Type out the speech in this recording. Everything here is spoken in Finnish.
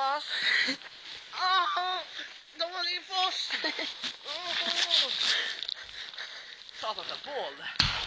drabbas. Oh, de håller ju fast. Oh. Satan, ta boll.